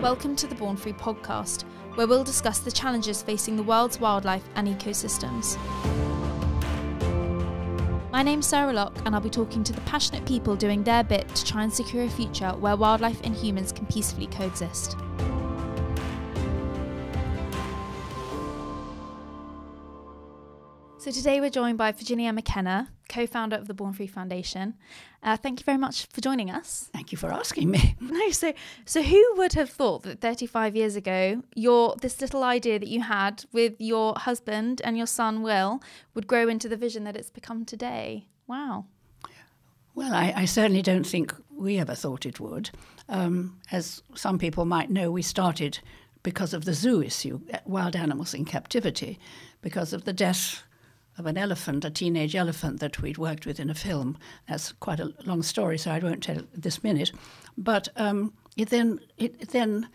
Welcome to the Born Free podcast, where we'll discuss the challenges facing the world's wildlife and ecosystems. My name's Sarah Locke, and I'll be talking to the passionate people doing their bit to try and secure a future where wildlife and humans can peacefully coexist. So today we're joined by Virginia McKenna, co-founder of the Born Free Foundation. Uh, thank you very much for joining us. Thank you for asking me. No, so so who would have thought that 35 years ago, your this little idea that you had with your husband and your son Will would grow into the vision that it's become today? Wow. Well, I, I certainly don't think we ever thought it would. Um, as some people might know, we started because of the zoo issue, wild animals in captivity, because of the death of an elephant, a teenage elephant that we'd worked with in a film. That's quite a long story, so I won't tell this minute. But um, it then it then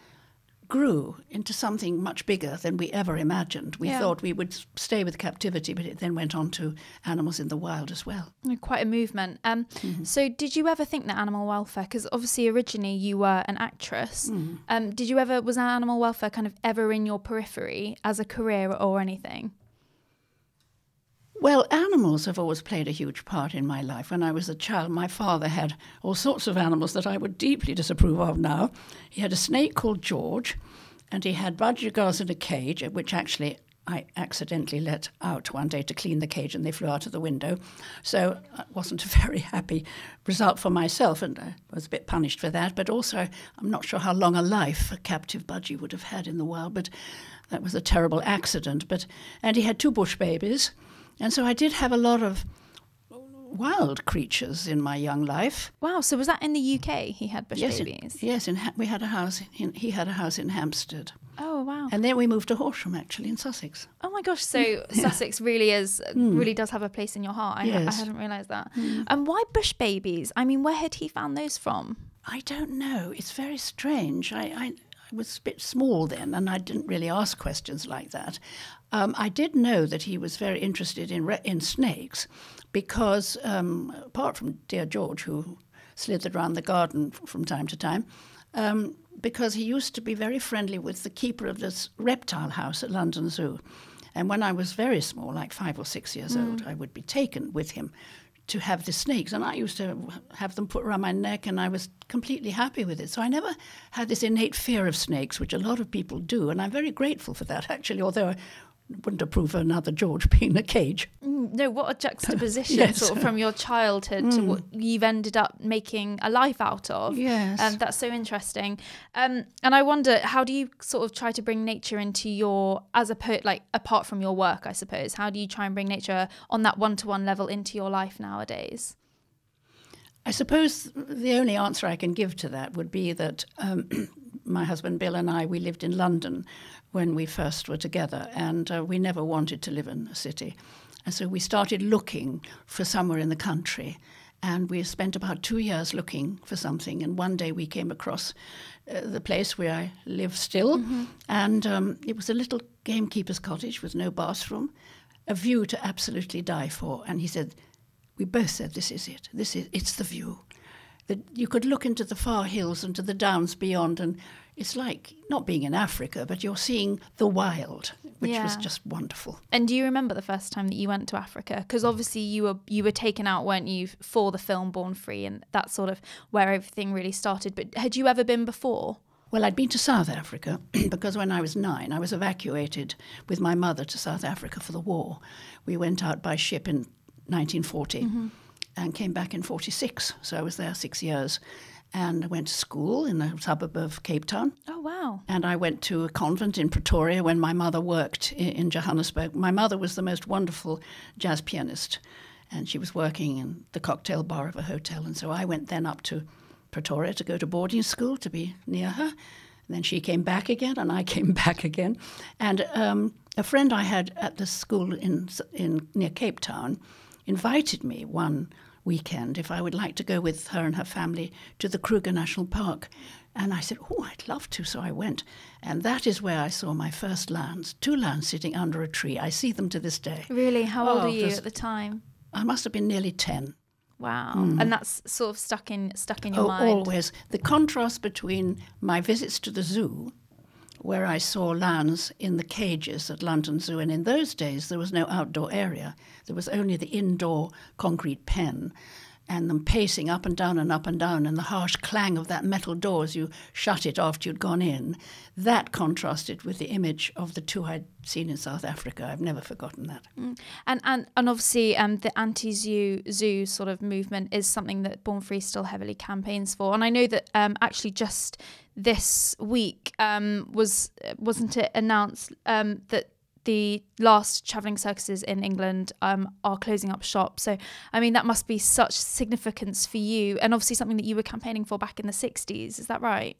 grew into something much bigger than we ever imagined. We Yeah. thought we would stay with captivity, but it then went on to animals in the wild as well. Quite a movement. Um, So, did you ever think that animal welfare? Because obviously, originally you were an actress. Um, did you ever was animal welfare kind of ever in your periphery as a career or anything? Well, animals have always played a huge part in my life. When I was a child, my father had all sorts of animals that I would deeply disapprove of now. He had a snake called George, and he had budgerigars in a cage, which actually I accidentally let out one day to clean the cage, and they flew out of the window. So it wasn't a very happy result for myself, and I was a bit punished for that. But also, I'm not sure how long a life a captive budgie would have had in the wild, but that was a terrible accident. But and he had two bush babies. And so I did have a lot of wild creatures in my young life. Wow. So was that in the UK? He had bush yes, in- babies. yes, in, Ha- we had a house. In, he had a house in Hampstead, Oh wow. and then we moved to Horsham, actually in Sussex. Oh my gosh! So Sussex really is hmm. really does have a place in your heart. I, I hadn't realised that. Hmm. And why bush babies? I mean, where had he found those from? I don't know. It's very strange. I, I, I was a bit small then, and I didn't really ask questions like that. Um, I did know that he was very interested in re- in snakes, because um, apart from dear George, who slithered around the garden f- from time to time, um, because he used to be very friendly with the keeper of this reptile house at London Zoo. And when I was very small, like five or six years old, I would be taken with him to have the snakes. And I used to have them put around my neck, and I was completely happy with it. So I never had this innate fear of snakes, which a lot of people do. And I'm very grateful for that, actually, although I wouldn't approve of another George being in a cage. Mm, No, what a juxtaposition, Yes. sort of from your childhood to what you've ended up making a life out of. Yes. Um, that's so interesting. Um, and I wonder, how do you sort of try to bring nature into your, as a poet, like apart from your work, I suppose, how do you try and bring nature on that one to one level into your life nowadays? I suppose the only answer I can give to that would be that um, my husband Bill and I, we lived in London when we first were together, and uh, we never wanted to live in a city. And so we started looking for somewhere in the country. And we spent about two years looking for something. And one day we came across uh, the place where I live still. And um, it was a little gamekeeper's cottage with no bathroom, a view to absolutely die for. And he said, we both said, "This is it. This is it's the view." That you could look into the far hills and to the downs beyond, and it's like not being in Africa, but you're seeing the wild, which was just wonderful. And do you remember the first time that you went to Africa? Because obviously you were you were taken out, weren't you, for the film Born Free, and that's sort of where everything really started. But had you ever been before? Well, I'd been to South Africa because when I was nine, I was evacuated with my mother to South Africa for the war. We went out by ship in 1940 mm-hmm. And came back in 46. So I was there six years. And I went to school in the suburb of Cape Town. Oh wow! And I went to a convent in Pretoria when my mother worked in Johannesburg. My mother was the most wonderful jazz pianist, and she was working in the cocktail bar of a hotel. And so I went then up to Pretoria to go to boarding school to be near her. And then she came back again, and I came back again. And um, a friend I had at the school in, in near Cape Town invited me one weekend if I would like to go with her and her family to the Kruger National Park. And I said, Oh, I'd love to. So I went. And that is where I saw my first lions, two lions sitting under a tree. I see them to this day. Really? How old Oh, were you at the time? I must have been nearly 10. Wow. Mm. And that's sort of stuck in stuck in your Oh, mind. always. The contrast between my visits to the zoo, where I saw lions in the cages at London Zoo, and in those days there was no outdoor area. There was only the indoor concrete pen, and them pacing up and down and up and down, and the harsh clang of that metal door as you shut it after you'd gone in. That contrasted with the image of the two I'd seen in South Africa. I've never forgotten that. And and and obviously, um, the anti-zoo zoo sort of movement is something that Born Free still heavily campaigns for. And I know that um, actually just this week um, was wasn't it announced um, that the last travelling circuses in England um, are closing up shop. So I mean that must be such significance for you, and obviously something that you were campaigning for back in the '60s. Is that right?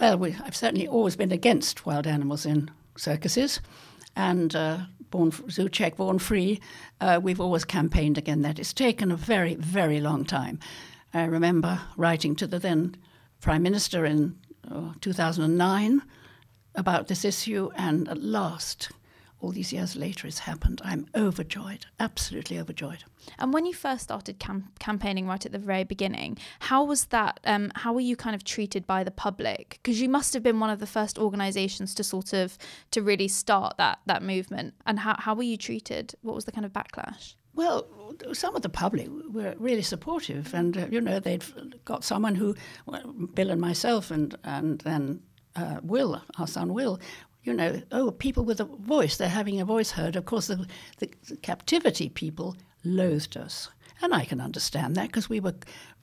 Well, we, I've certainly always been against wild animals in circuses, and uh, born zoo check, born free. Uh, we've always campaigned against that. It's taken a very, very long time. I remember writing to the then prime minister in uh, 2009 about this issue, and at last, all these years later, it's happened. I'm overjoyed, absolutely overjoyed. And when you first started cam- campaigning right at the very beginning, how was that? Um, how were you kind of treated by the public? Because you must have been one of the first organisations to sort of to really start that that movement. And how how were you treated? What was the kind of backlash? Well, some of the public were really supportive, and uh, you know they'd got someone who, well, Bill and myself, and and then uh, Will, our son Will, you know, oh, people with a voice, they're having a voice heard. Of course, the, the, the captivity people loathed us, and I can understand that because we were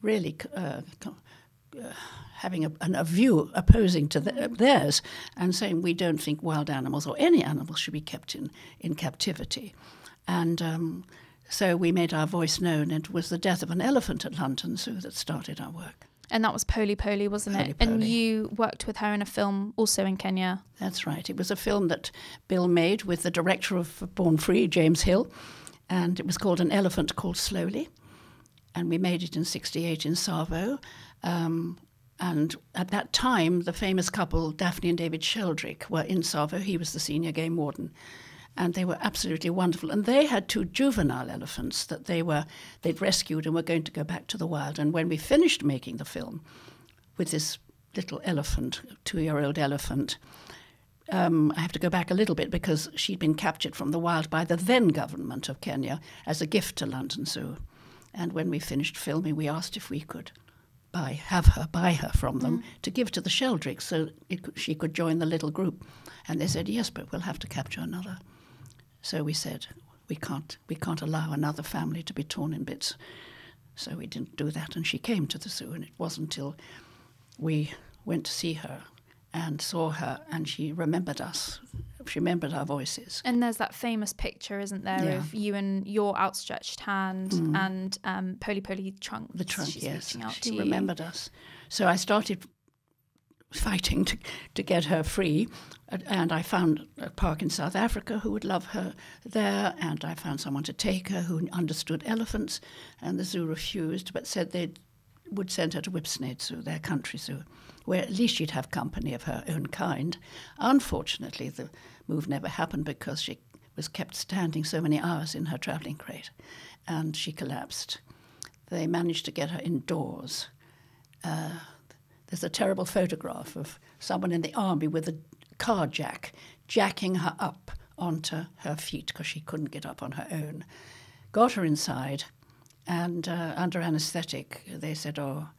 really. Uh, uh, having a, an, a view opposing to the, theirs and saying we don't think wild animals or any animals should be kept in, in captivity. And um, so we made our voice known. It was the death of an elephant at London Zoo that started our work. And that was Pole Pole, wasn't it? Pole And you worked with her in a film also in Kenya. That's right. It was a film that Bill made with the director of Born Free, James Hill, and it was called An Elephant Called Slowly. And we made it in 68 in Tsavo. Um, and at that time, the famous couple, Daphne and David Sheldrick, were in Tsavo. He was the senior game warden. And they were absolutely wonderful. And they had two juvenile elephants that they were they'd rescued and were going to go back to the wild. And when we finished making the film with this little elephant, two-year-old elephant, um, I have to go back a little bit because she'd been captured from the wild by the then government of Kenya as a gift to London Zoo. And when we finished filming, we asked if we could buy, have her, buy her from them to give to the Sheldricks so it she could join the little group. And they said, yes, but we'll have to capture another. So we said, we can't, we can't allow another family to be torn in bits. So we didn't do that, and she came to the zoo, and it wasn't until we went to see her and saw her, and she remembered us. She remembered our voices. And there's that famous picture, isn't there, Yeah. of you and your outstretched hand and um, Pole Pole trunk. The trunk, She's yes. out She remembered us. So I started fighting to, to get her free, uh, and I found a park in South Africa who would love her there, and I found someone to take her who understood elephants, and the zoo refused, but said they would send her to Whipsnade Zoo, their country zoo, where at least she'd have company of her own kind. Unfortunately, the move never happened because she was kept standing so many hours in her travelling crate, and she collapsed. They managed to get her indoors. Uh, there's a terrible photograph of someone in the army with a car jack jacking her up onto her feet because she couldn't get up on her own. Got her inside, and uh, under anaesthetic, they said, Oh,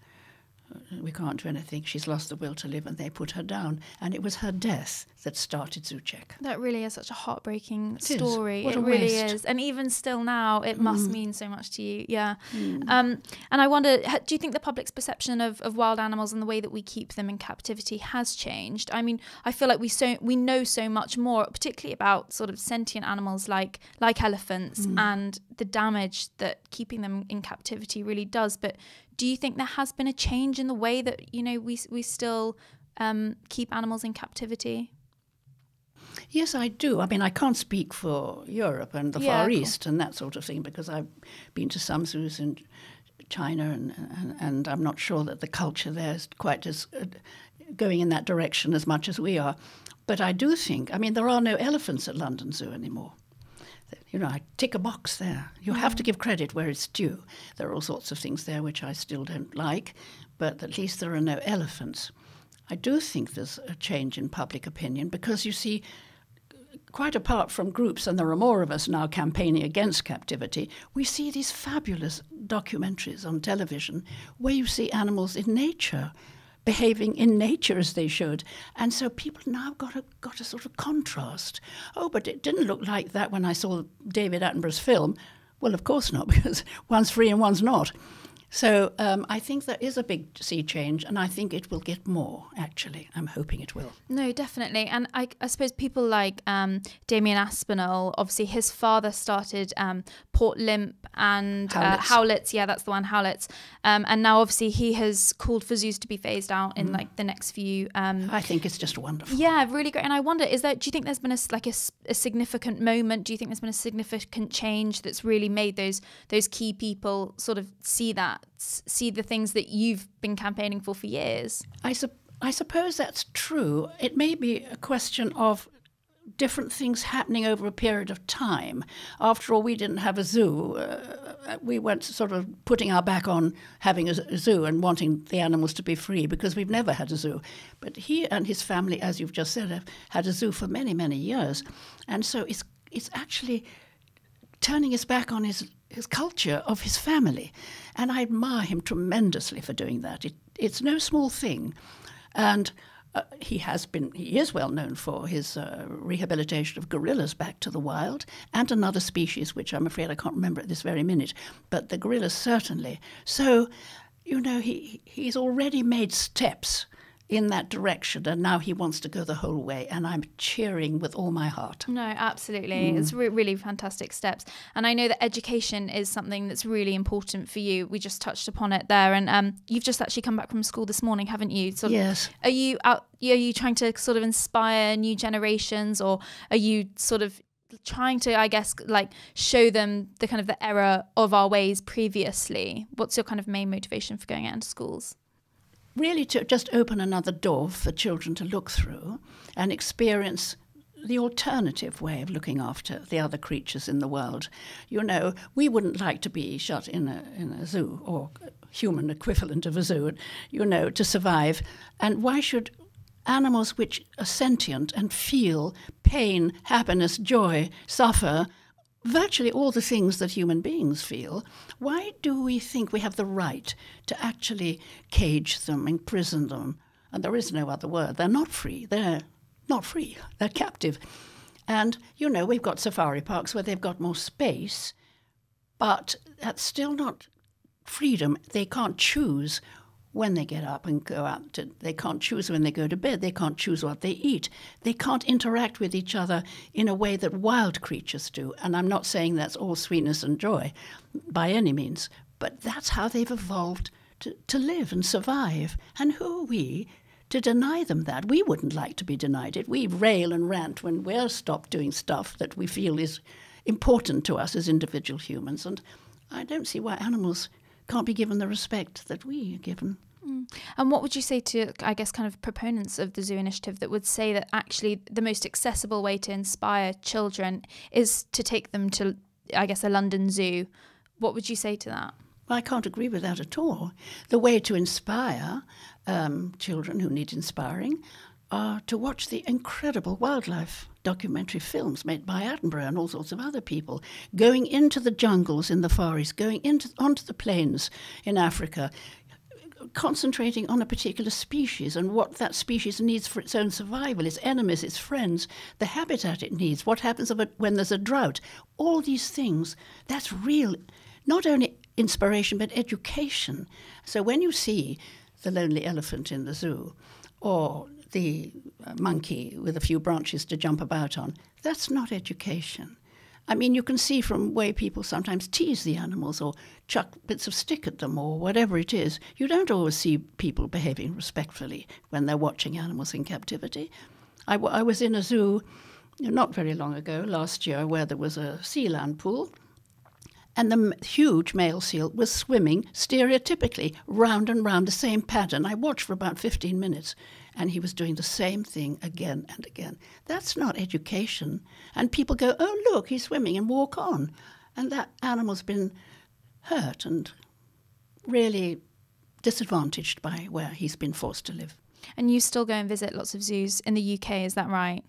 we can't do anything. She's lost the will to live, and they put her down. And it was her death that started Zoo Check. That really is such a heartbreaking is. story. It really waste. Mm. is. And even still now, it must mean so much to you. Yeah. Um, and I wonder, do you think the public's perception of, of wild animals and the way that we keep them in captivity has changed? I mean, I feel like we so we know so much more, particularly about sort of sentient animals like like elephants Mm. and the damage that keeping them in captivity really does. But do you think there has been a change in the way that you know we we still um, keep animals in captivity? Yes, I do. I mean, I can't speak for Europe and the Yeah, Far cool. East and that sort of thing because I've been to some zoos in China and, and, and I'm not sure that the culture there is quite as uh, going in that direction as much as we are. But I do think, I mean, there are no elephants at London Zoo anymore. You know, I tick a box there. You have to mm. give credit where it's due. There are all sorts of things there which I still don't like, but at least there are no elephants. I do think there's a change in public opinion because you see, quite apart from groups, and there are more of us now campaigning against captivity, we see these fabulous documentaries on television where you see animals in nature behaving in nature as they should. And so people now got a got a sort of contrast. Oh, but it didn't look like that when I saw David Attenborough's film. Well, of course not, because one's free and one's not. So um, I think there is a big sea change, and I think it will get more, actually. I'm hoping it will. No, definitely. And I, I suppose people like um, Damian Aspinall, obviously his father started um, Port Lympne and Howletts. Uh, Howletts. Yeah, that's the one, Howletts. Um, and now obviously he has called for zoos to be phased out in like the next few. Um, I think it's just wonderful. yeah, really great. And I wonder, is there? Do you think there's been a like a, a significant moment? Do you think there's been a significant change that's really made those those key people sort of see that, see the things that you've been campaigning for for years? I, sup- I suppose that's true. It may be a question of different things happening over a period of time. After all, we didn't have a zoo. Uh, we weren't sort of putting our back on having a zoo and wanting the animals to be free because we've never had a zoo. But he and his family, as you've just said, have had a zoo for many, many years. And so it's, it's actually turning his back on his, his culture of his family. And I admire him tremendously for doing that. It, it's no small thing. And uh, he has been, he is well known for his uh, rehabilitation of gorillas back to the wild and another species, which I'm afraid I can't remember at this very minute, but the gorillas certainly. So, you know, he, he's already made steps in that direction, and now he wants to go the whole way, and I'm cheering with all my heart. No, absolutely. It's re- really fantastic steps. And I know that education is something that's really important for you. We just touched upon it there. And um, you've just actually come back from school this morning, haven't you? Sort of, Yes. Are you out? Are you trying to sort of inspire new generations, or are you sort of trying to, I guess, like show them the kind of the error of our ways previously? What's your kind of main motivation for going out into schools? Really to just open another door for children to look through and experience the alternative way of looking after the other creatures in the world. You know, we wouldn't like to be shut in a, in a zoo or human equivalent of a zoo, you know, to survive. And why should animals which are sentient and feel pain, happiness, joy, suffer, virtually all the things that human beings feel, why do we think we have the right to actually cage them, imprison them? And there is no other word. They're not free. They're not free. They're captive. And, you know, we've got safari parks where they've got more space, but that's still not freedom. They can't choose when they get up and go out. To, they can't choose when they go to bed. They can't choose what they eat. They can't interact with each other in a way that wild creatures do. And I'm not saying that's all sweetness and joy by any means, but that's how they've evolved to, to live and survive. And who are we to deny them that? We wouldn't like to be denied it. We rail and rant when we're stopped doing stuff that we feel is important to us as individual humans. And I don't see why animals can't be given the respect that we are given. And what would you say to, I guess, kind of proponents of the zoo initiative that would say that actually the most accessible way to inspire children is to take them to, I guess, a London zoo? What would you say to that? Well, I can't agree with that at all. The way to inspire um, children who need inspiring are to watch the incredible wildlife documentary films made by Attenborough and all sorts of other people, going into the jungles in the Far East, going into onto the plains in Africa, concentrating on a particular species and what that species needs for its own survival, its enemies, its friends, the habitat it needs, what happens when there's a drought. All these things, that's real, not only inspiration, but education. So when you see the lonely elephant in the zoo or the uh, monkey with a few branches to jump about on, that's not education. I mean, you can see from way people sometimes tease the animals or chuck bits of stick at them or whatever it is. You don't always see people behaving respectfully when they're watching animals in captivity. I, was in a zoo not very long ago, last year, where there was a sea land pool. And the huge male seal was swimming stereotypically round and round the same pattern. I watched for about 15 minutes and he was doing the same thing again and again. That's not education. And people go, oh, look, he's swimming and walk on. And that animal's been hurt and really disadvantaged by where he's been forced to live. And you still go and visit lots of zoos in the UK, is that right?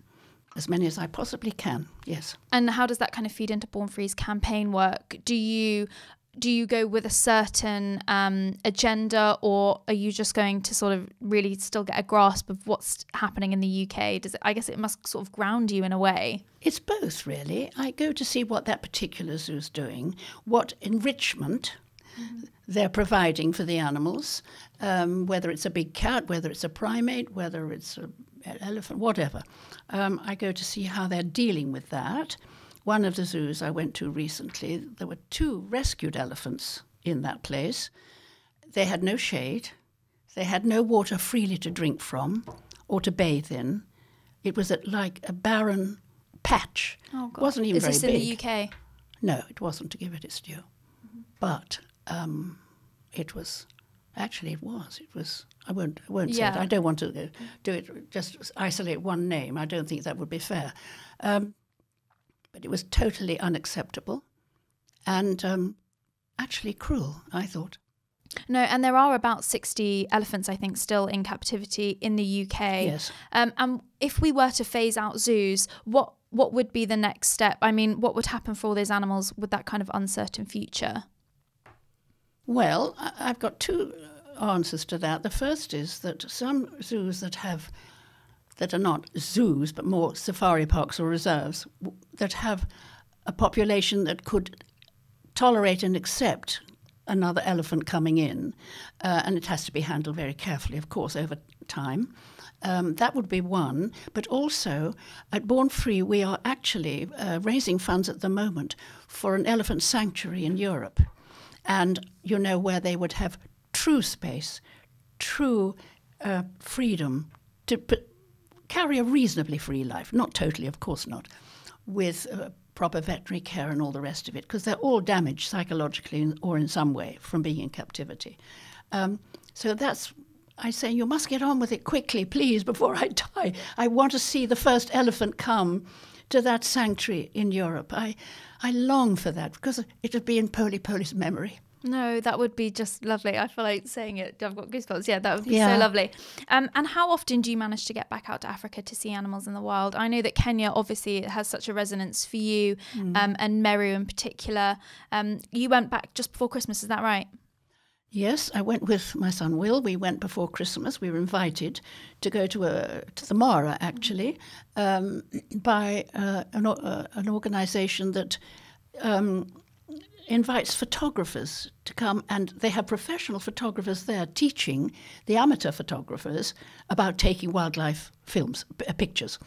As many as I possibly can, yes. And how does that kind of feed into Born Free's campaign work? Do you do you go with a certain um, agenda, or are you just going to sort of really still get a grasp of what's happening in the UK? Does it, I guess it must sort of ground you in a way. It's both, really. I go to see what that particular zoo's doing, what enrichment mm-hmm. they're providing for the animals, um, whether it's a big cat, whether it's a primate, whether it's an elephant, whatever. Um, I go to see how they're dealing with that. One of the zoos I went to recently, there were two rescued elephants in that place. They had no shade, they had no water freely to drink from or to bathe in. It was at like a barren patch. Oh, God. It wasn't even Is very this big. in the UK? No, it wasn't to give it its due. But um, it was, actually, it was. It was. I won't. I won't Yeah. say it. I don't want to uh, do it. Just isolate one name. I don't think that would be fair. Um, but it was totally unacceptable, and um, actually cruel. I thought. No, and there are about 60 elephants, I think, still in captivity in the UK. Yes. Um, and if we were to phase out zoos, what what would be the next step? I mean, what would happen for all those animals with that kind of uncertain future? Well, I've got two answers to that. The first is that some zoos that have that are not zoos but more safari parks or reserves that have a population that could tolerate and accept another elephant coming in, uh, and it has to be handled very carefully, of course, over time. Um, that would be one. But also, at Born Free, we are actually uh, raising funds at the moment for an elephant sanctuary in Europe. And you know, where they would have true space, true uh, freedom to carry a reasonably free life. Not totally, of course not, with uh, proper veterinary care and all the rest of it, because they're all damaged psychologically or in some way from being in captivity. Um, so that's, I say, you must get on with it quickly, please, before I die. I want to see the first elephant come to that sanctuary in Europe. I, I long for that because it would be in Pole Pole's memory. No, that would be just lovely. I feel like saying it. I've got goosebumps. Yeah, that would be Yeah. so lovely. Um, and how often do you manage to get back out to Africa to see animals in the wild? I know that Kenya obviously has such a resonance for you, um, and Meru in particular. Um, you went back just before Christmas, is that right? Yes, I went with my son Will. We went before Christmas. We were invited to go to a to the Mara actually um, by uh, an, uh, an organisation that um, invites photographers to come, and they have professional photographers there teaching the amateur photographers about taking wildlife films, uh, pictures.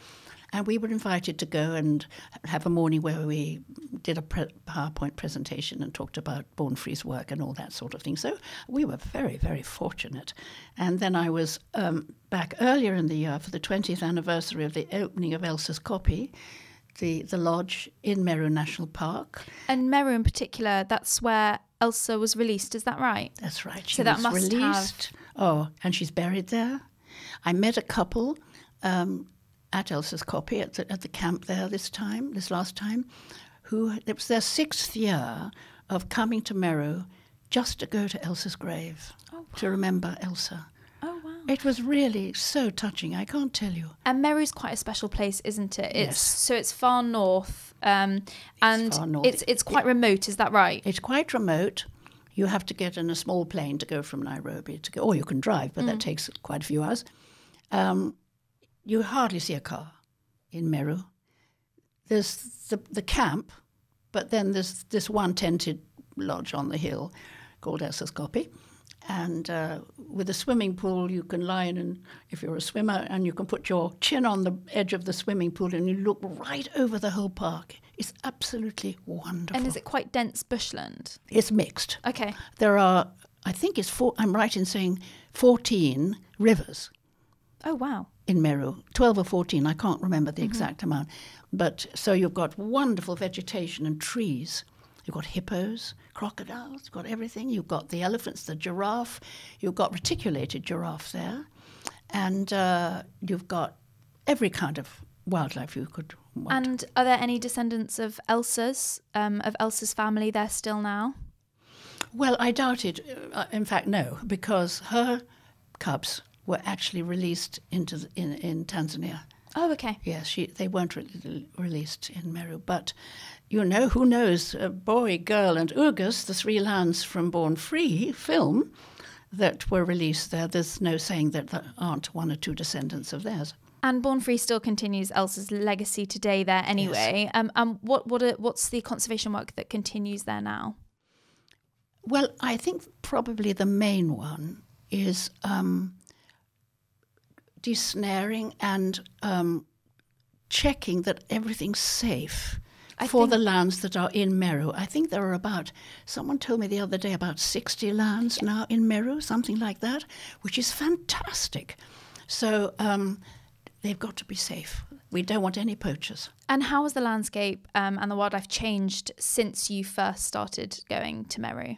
And we were invited to go and have a morning where we did a pre- PowerPoint presentation and talked about Born Free's work and all that sort of thing. So we were very, very fortunate. And then I was um, back earlier in the year for the 20th anniversary of the opening of Elsa's Kopje, the, the lodge in Meru National Park. And Meru in particular, that's where Elsa was released, is that right? That's right. She So that was must have- released. Oh, and she's buried there. I met a couple um, at Elsa's Kopje at the, at the camp there this time, this last time, who it was their sixth year of coming to Meru just to go to Elsa's grave to remember Elsa. It was really so touching. I can't tell you. And Meru's quite a special place, isn't it? It's Yes. so it's far north, um, and far north. it's it's quite remote. Is that right? It's quite remote. You have to get in a small plane to go from Nairobi to go, or you can drive, but that takes quite a few hours. Um, you hardly see a car in Meru. There's the, the camp, but then there's this one tented lodge on the hill called Elsa's Kopje. And uh, with a swimming pool, you can lie in, and if you're a swimmer, and you can put your chin on the edge of the swimming pool and you look right over the whole park. It's absolutely wonderful. And is it quite dense bushland? It's mixed. Okay. There are, I think it's four, I'm right in saying 14 rivers Oh wow. in Meru, 12 or 14, I can't remember the exact amount. But so you've got wonderful vegetation and trees You've got hippos, crocodiles, you've got everything. You've got the elephants, the giraffe. You've got reticulated giraffe there. And uh, you've got every kind of wildlife you could want. And are there any descendants of Elsa's, um, of Elsa's family there still now? Well, I doubt it. Uh, in fact, no, because her cubs were actually released into the, in, in Tanzania. Oh, okay. Yes, she, they weren't re- released in Meru. But, you know, who knows? A boy, girl, and Ugas, the three lands from Born Free film that were released there, there's no saying that there aren't one or two descendants of theirs. And Born Free still continues Elsa's legacy today there anyway. Yes. Um, um, what, what are, what's the conservation work that continues there now? Well, I think probably the main one is um, desnaring and um, checking that everything's safe I for the lands that are in Meru. I think there are about, someone told me the other day, about 60 lands yeah. now in Meru, something like that, which is fantastic. So um, they've got to be safe. We don't want any poachers. And how has the landscape um, and the wildlife changed since you first started going to Meru?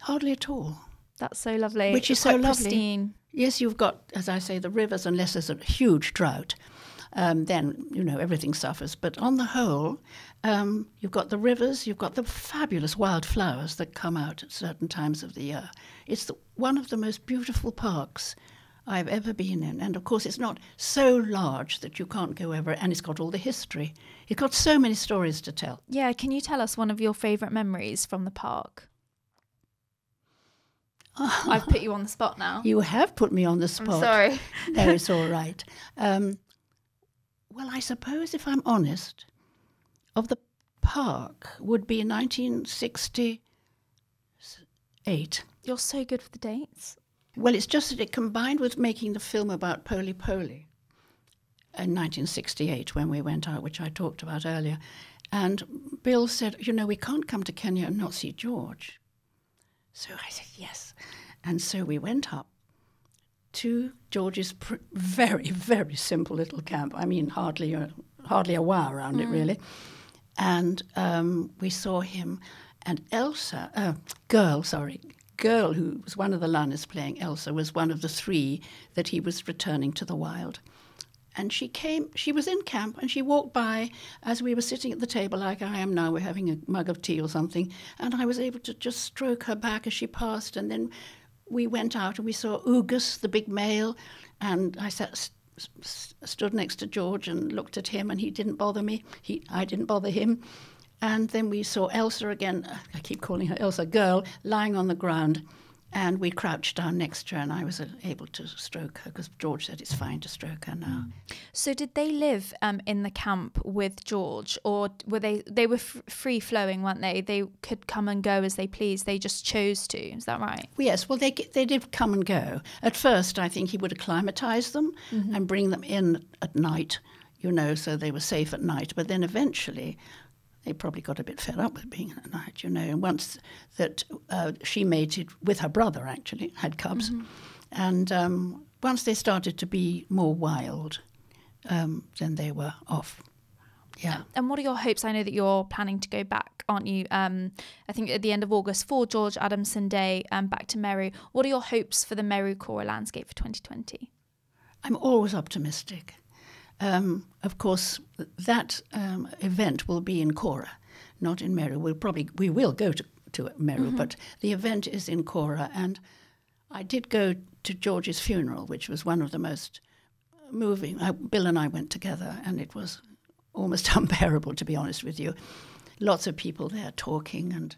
Hardly at all. That's so lovely. Which is so lovely. Pristine. Yes, you've got, as I say, the rivers, unless there's a huge drought. Um, then you know everything suffers. But on the whole, um, you've got the rivers, you've got the fabulous wildflowers that come out at certain times of the year. It's the, one of the most beautiful parks I've ever been in, and of course it's not so large that you can't go over, and it's got all the history. It's got so many stories to tell. Yeah, can you tell us one of your favourite memories from the park? I've put you on the spot now. You have put me on the spot. I'm sorry. no, it's all right. Um, well, I suppose if I'm honest, of the park would be 1968. You're so good with the dates. Well, it's just that it combined with making the film about Pole Pole in 1968 when we went out, which I talked about earlier. And Bill said, You know, we can't come to Kenya and not see George. So I said, Yes. And so we went up to George's pr- very, very simple little camp. I mean, hardly a, hardly a wow around mm. it, really. And um, we saw him and Elsa, uh, girl, sorry, girl who was one of the Lanas playing Elsa was one of the three that he was returning to the wild. And she came, she was in camp and she walked by as we were sitting at the table, like I am now. We're having a mug of tea or something. And I was able to just stroke her back as she passed. And then we went out and we saw Ugas, the big male, and I sat, st- stood next to George and looked at him, and he didn't bother me. He, I didn't bother him. And then we saw Elsa again. I keep calling her Elsa, girl, lying on the ground. And we crouched down next to her, and I was able to stroke her because George said it's fine to stroke her now. So, did they live um, in the camp with George, or were they they were f- free flowing, weren't they? They could come and go as they pleased. They just chose to. Is that right? Yes. Well, they they did come and go. At first, I think he would acclimatise them mm-hmm. and bring them in at night, you know, so they were safe at night. But then eventually, they probably got a bit fed up with being at night, you know. And once that uh, she mated with her brother, actually, had cubs. Mm-hmm. And um, once they started to be more wild, um, then they were off. Yeah. And what are your hopes? I know that you're planning to go back, aren't you? Um, I think at the end of August for George Adamson Day um, back to Meru. What are your hopes for the Meru Kora landscape for 2020? I'm always optimistic. Um, of course, that um, event will be in Kora, not in Meru. We'll probably we will go to to Meru, mm-hmm. but the event is in Kora, and I did go to George's funeral, which was one of the most moving. I, Bill and I went together, and it was almost unbearable, to be honest with you. Lots of people there talking and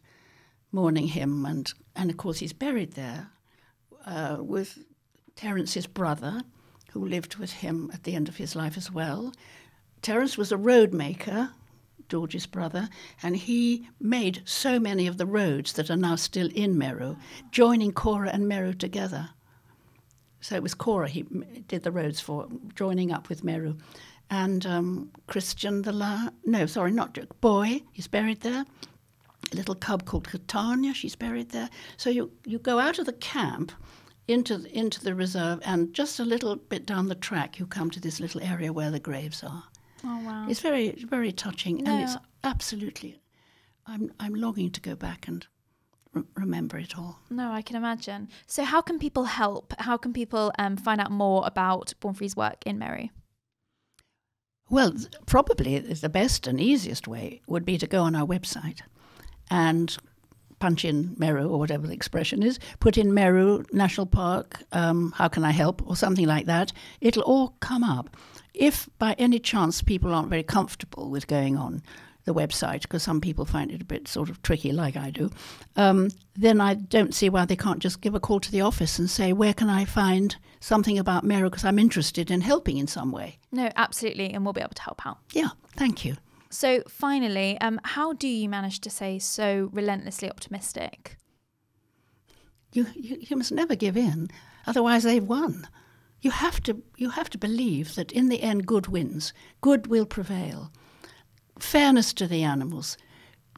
mourning him, and and of course he's buried there uh, with Terence's brother who lived with him at the end of his life as well. Terence was a road maker, George's brother, and he made so many of the roads that are now still in Meru, joining Kora and Meru together. So it was Kora he did the roads for, joining up with Meru. And um, Christian the La, no, sorry, not Boy, he's buried there. A little cub called Katania, she's buried there. So you, you go out of the camp into the, into the reserve, and just a little bit down the track, you come to this little area where the graves are. Oh wow! It's very very touching, and it's absolutely I'm, I'm longing to go back and re- remember it all. No, I can imagine. So, how can people help? How can people um, find out more about Born Free's work in Meru? Well, probably the best and easiest way would be to go on our website and punch in Meru or whatever the expression is, put in Meru National Park, um, how can I help, or something like that. It'll all come up. If by any chance people aren't very comfortable with going on the website, because some people find it a bit sort of tricky, like I do, um, then I don't see why they can't just give a call to the office and say, where can I find something about Meru, because I'm interested in helping in some way. No, absolutely. And we'll be able to help out. Yeah, thank you. So, finally, um, how do you manage to stay so relentlessly optimistic? You, you, you must never give in, otherwise they've won. You have to you have to believe that in the end good wins. Good will prevail. Fairness to the animals,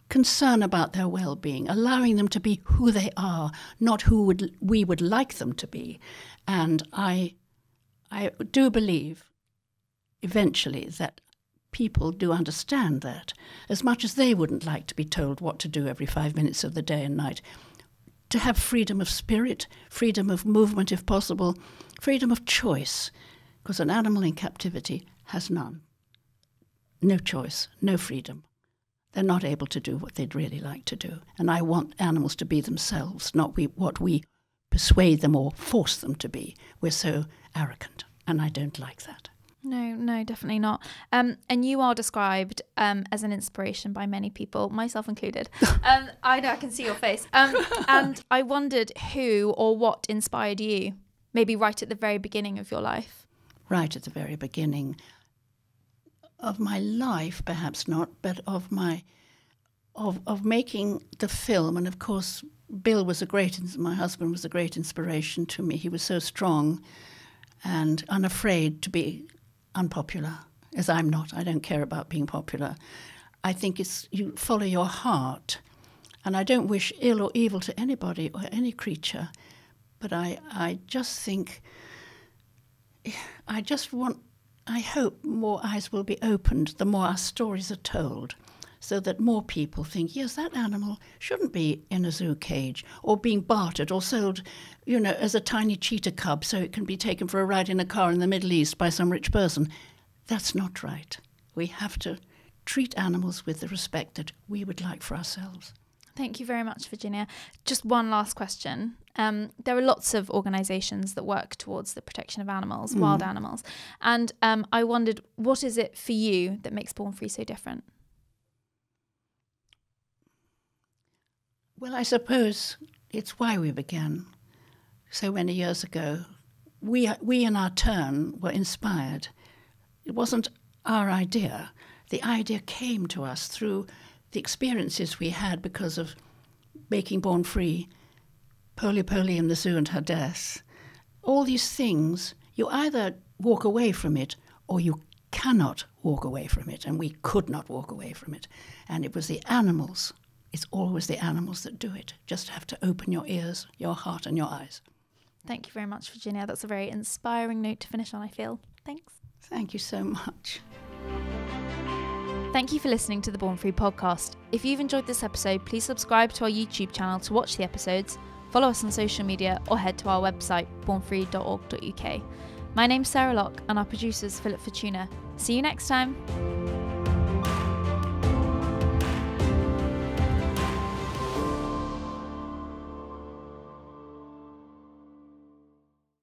concern about their well-being, allowing them to be who they are, not who would we would like them to be. And I I do believe eventually that people do understand that, as much as they wouldn't like to be told what to do every five minutes of the day and night. To have freedom of spirit, freedom of movement if possible, freedom of choice, because an animal in captivity has none. No choice, no freedom. They're not able to do what they'd really like to do. And I want animals to be themselves, not we, what we persuade them or force them to be. We're so arrogant, and I don't like that. No, no, definitely not. Um, and you are described um, as an inspiration by many people, myself included. um, I know I can see your face. Um, and I wondered who or what inspired you, maybe right at the very beginning of your life. Right at the very beginning of my life, perhaps not, but of my of of making the film. And of course, Bill was a great. My husband was a great inspiration to me. He was so strong and unafraid to be unpopular, as I'm not. I don't care about being popular. I think it's you follow your heart, and I don't wish ill or evil to anybody or any creature, but I I just think I just want I hope more eyes will be opened the more our stories are told. So that more people think, yes, that animal shouldn't be in a zoo cage or being bartered or sold, you know, as a tiny cheetah cub so it can be taken for a ride in a car in the Middle East by some rich person. That's not right. We have to treat animals with the respect that we would like for ourselves. Thank you very much, Virginia. Just one last question. Um, there are lots of organisations that work towards the protection of animals, mm. wild animals, and um, I wondered, what is it for you that makes Born Free so different? Well, I suppose it's why we began so many years ago. We, we, in our turn, were inspired. It wasn't our idea. The idea came to us through the experiences we had because of making Born Free, Pole Pole in the zoo and her death. All these things, you either walk away from it or you cannot walk away from it, and we could not walk away from it. And it was the animals it's always the animals that do it. Just have to open your ears, your heart, and your eyes. Thank you very much, Virginia. That's a very inspiring note to finish on, I feel. Thanks. Thank you so much. Thank you for listening to the Born Free podcast. If you've enjoyed this episode, please subscribe to our YouTube channel to watch the episodes, follow us on social media, or head to our website, bornfree.org.uk. My name's Sarah Locke, and our producer is Philip Fortuna. See you next time.